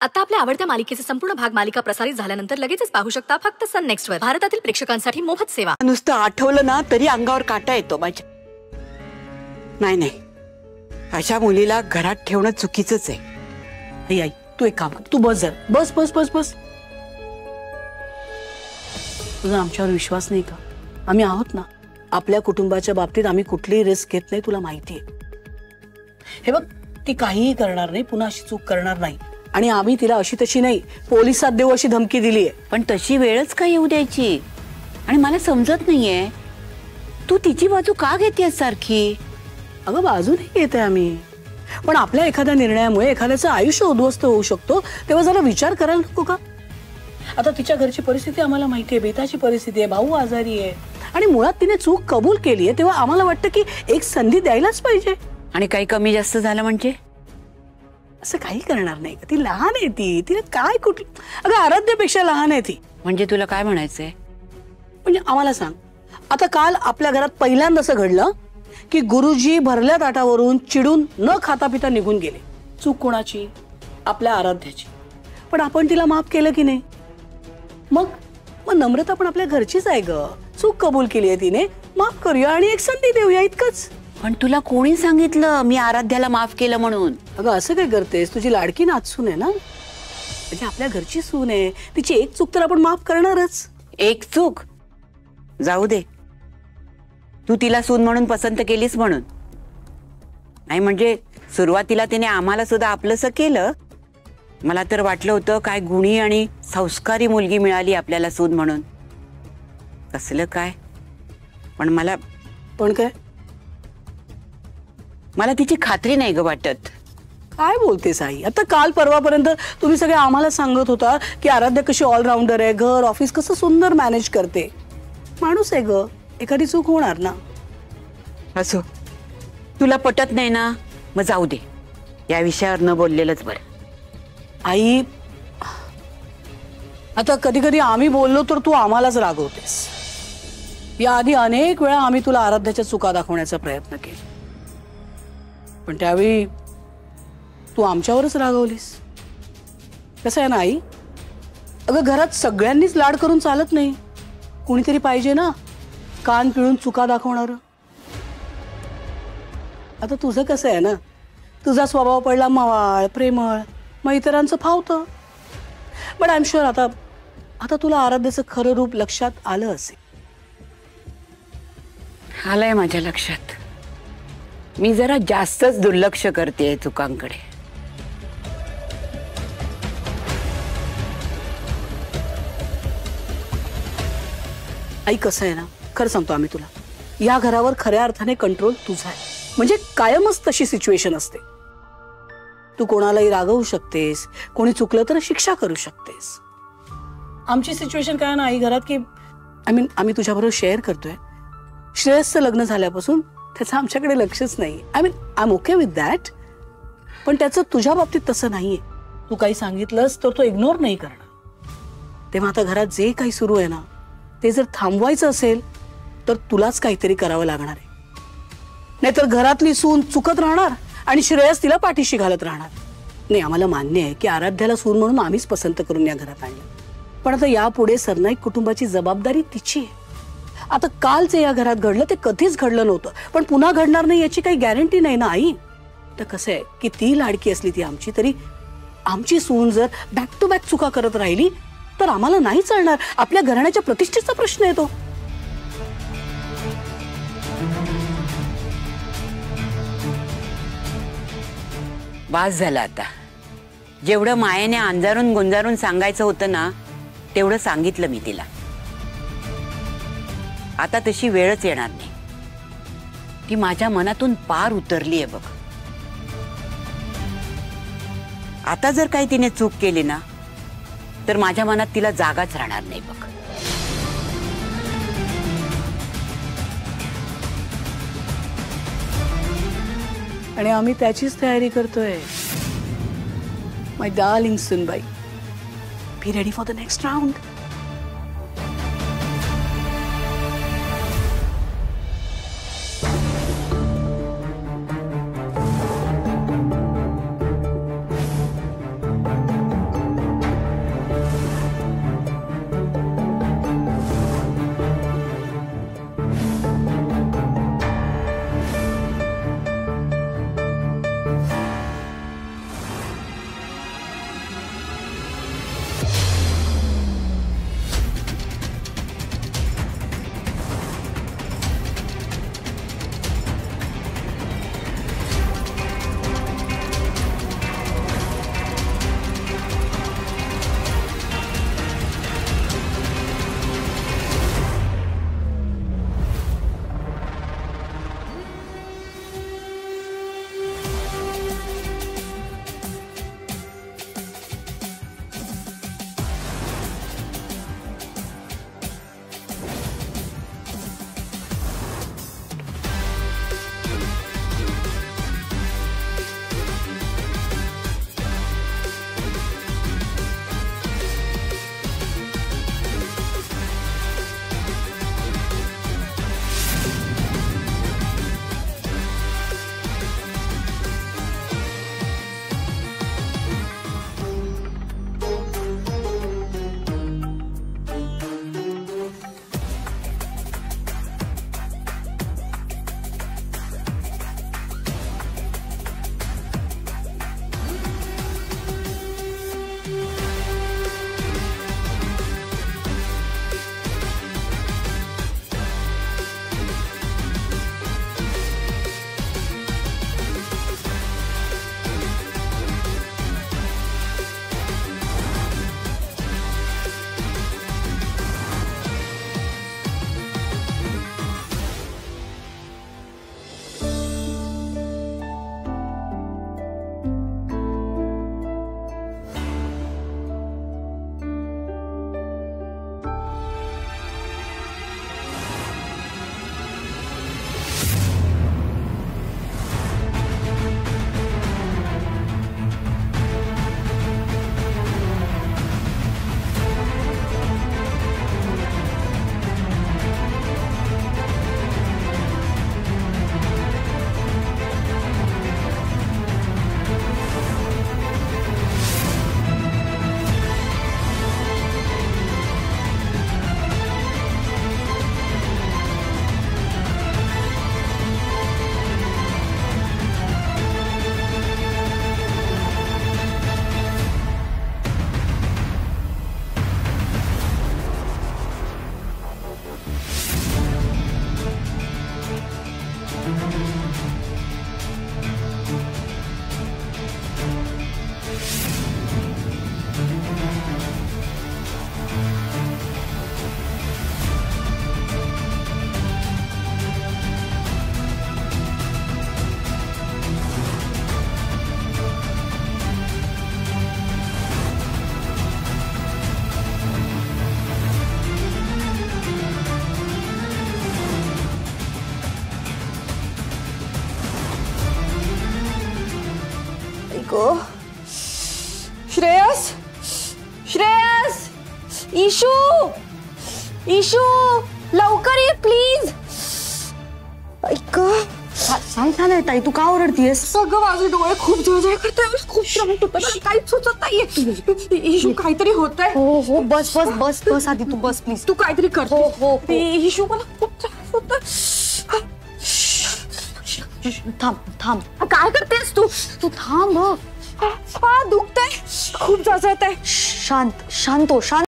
आता आपल्या आवडत्या मालिकेचे संपूर्ण भाग मालिका प्रसारित झाल्यानंतर लगेचच पाहू शकता फक्त सन नेक्स्ट वर. भारतातील प्रेक्षकांसाठी मोफत सेवा. नुसतं आठवलं ना तरी अंगावर काटा येतो माझ्या. नाही नाही. अशा मुलीला घरात ठेवणं चुकीचंच आहे. आई आई तू एक काम कर. तू बस जर. बस बस बस बस. तुझा आमच्यावर विश्वास नाही का? आम्ही आहोत ना. आपल्या कुटुंबाच्या बाबतीत आम्ही कुठलीही रिस्क घेत नाही तुला माहिती आहे. हे बघ ती काहीही करणार नाही पुन्हा अशी चूक करणार नाही. आणि आम्ही तिला अशी तशी नाही पोलिसात देऊ अशी धमकी दिली आहे पण तशी वेळच का येऊ द्यायची? आणि मला समजत नाहीये. तू तिची बाजू का घेतेस सारखी? अगं बाजूने येत आहे आम्ही. पण आपल्या एखाद्या निर्णयामुळे एखाद्याचं आयुष्य उद्ध्वस्त होऊ शकतो. तेव्हा जरा विचार करायला नको का? आता तिच्या घरची परिस्थिती आम्हाला माहिती आहे बेताची परिस्थिती आहे भाऊ आजारी आहे आणि मुळात तिने चूक कबूल केली आहे तेव्हा आम्हाला वाटतं की एक संधी द्यायलाच पाहिजे. आणि काही कमी जास्त झालं म्हणजे? असं काही करणार नाही. ती लहान आहे ती. तिला काय कुठ अगं आराध्यापेक्षा लहान आहे ती. म्हणजे तुला काय म्हणायचंय? म्हणजे आम्हाला सांग. आता काल आपल्या घरात पहिल्यांदा असं घडलं की गुरुजी भरल्या ताटावरून चिडून न खाता पिता निघून गेले. चूक कोणाची? आपल्या आराध्याची. पण आपण तिला माफ केलं की नाही? मग? मग नम्रता पण आपल्या घरचीच आहे ग. चूक कबूल केली आहे तिने. माफ करूया आणि एक संधी देऊया इतकंच. पण तुला कोणी सांगितलं मी आराध्याला माफ़ केलं म्हणून? अगं असं काय करतेस? तुझी लाडकी नाचसून आहे ना? म्हणजे आपल्या घरची सून आहे. तिची एक चूक तर आपण माफ़ करणारच. एक चूक? जाऊ दे. तू तिला सून म्हणून पसंत केलीस म्हणून. नाही म्हणजे सुरुवातीला तिने आम्हाला सुद्धा आपलंसं केलं. मला तर वाटलं होतं काय गुणी आणि संस्कारी मुलगी मिळाली आपल्याला सून म्हणून. कसलं काय? पण मला पण काय? मला तिची खात्री नाही ग वाटत. काय बोलतेस आई? आता काल परवापर्यंत तुम्ही सगळे आम्हाला सांगत होता की आराध्या कशी ऑलराऊंडर आहे घर ऑफिस कसं सुंदर मॅनेज करते. माणूस आहे ग. एखादी चूक होणार ना? असो. तुला पटत नाही ना? मग जाऊ दे. या विषयावर न बोललेलंच बरं. आई आता कधी कधी आम्ही बोललो तर तू आम्हालाच रागवतेस. याआधी अनेक वेळा आम्ही तुला आराध्याच्या चुका दाखवण्याचा प्रयत्न केला. तू आमच्यावरच रागवलीस. कसं आहे ना आई? अगं घरात सगळ्यांनीच लाड करून चालत नाही. कुणीतरी पाहिजे ना, कान पिळून चुका दाखवणार. आता तुझं कसं आहे ना? तुझा स्वभाव पडला मवाळ, प्रेमळ, मग इतरांचं फावतं. बट आय एम शुअर आता आता तुला आराध्याचं खरं रूप लक्षात आलं असेल. आलंय माझ्या मी जरा जास्तच दुर्लक्ष करते चुकांकडे आई कसं आहे ना, खरं सांगतो आम्ही तुला. या घरावर खऱ्या अर्थाने कंट्रोल तुझा म्हणजे कायमच तशी सिच्युएशन असते. तू कोणालाही रागवू शकतेस, कोणी चुकलं तर शिक्षा करू शकतेस. आमची सिच्युएशन काय ना, आई घरात की आय मीन आम्ही तुझ्याबरोबर शेअर करतोय. श्रेयसचं लग्न झाल्यापासून त्याचं आमच्याकडे लक्षच नाही. I mean I am okay with that पण त्याचं तुझ्या बाबतीत तसं नाहीये. तू काही सांगितलंस तर तो इग्नोर नाही करणार. तेव्हा आता घरात जे काही सुरू आहे ना, ते जर थांबवायचं असेल, तर तुलाच काहीतरी करावं लागणार आहे. नाहीतर घरातली सून चुकत राहणार आणि श्रेयस तिला पाठीशी घालत राहणार. नाही, आम्हाला मान्य आहे की आराध्याला सून म्हणून आम्हीच पसंत करून या घरात आणलं. पण आता यापुढे सरनाईक कुटुंबाची जबाबदारी तिची आहे. आता कालचे या घरात घडलं ते कधीच घडलं नव्हतं. पण पुन्हा घडणार नाही याची काही गॅरंटी नाही ना आई? तर कसं आहे की ती लाडकी असली ती आमची तरी आमची सून जर बॅक टू बॅक चुका करत राहिली तर आम्हाला नाही चालणार. आपल्या घराण्याच्या प्रतिष्ठेचा प्रश्न येतो बास झाला आता. जेवढं मायेने अंजारून गुंजारून सांगायचं होतं ना तेवढं सांगितलं मी तिला. आता तशी वेळच येणार नाही. ती माझ्या मनातून पार उतरली आहे बघ. आता जर काही तिने चूक केली ना तर माझ्या मनात तिला जागाच राहणार नाही बघ. आणि आम्ही त्याचीच तयारी करतोय. माय डार्लिंग सुनबाई be ready for the next round Ishu Ishu लवकर ये प्लीज़ ऐक सांग ना नाही ताई तू का ओरडतीयस? सगळं माझे डोळे खूप जळजळ करताय खूप होतो. मला काहीच सुचत नाहीये. इशू काहीतरी होत आहे हो हो बस बस बस बस आधी तू बस प्लीज़ तू काहीतरी कर. हो, हो. इशू मला खूप त्रास होत थांब थांब. काय करतेस तू? तू थांब. दुखतंय. खूप आहे शांत शांत हो शांत